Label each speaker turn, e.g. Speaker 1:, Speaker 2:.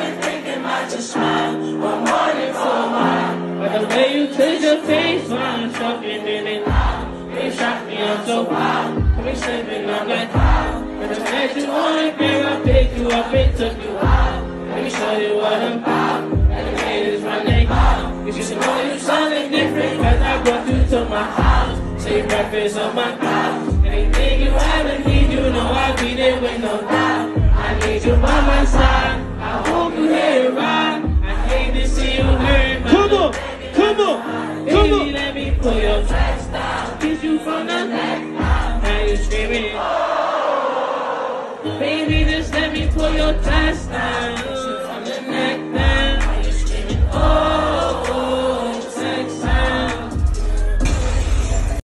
Speaker 1: been thinking I just smile one morning for a while. But the way you treat your face when I'm talking in it loud, they shot me up so wild. I've slipping up like wow. But the night you wanna bring, I pick you up, it took you a while. Let me show you what I'm about. And the haters is they mouth. Cause you know you something different, cause I brought you to my house. Say breakfast on my couch. Anything you ever need, you know I'll be there with no doubt. I need you by my side. Pull your chest down. Kiss you from the neck. Now you screaming. Oh. Baby, just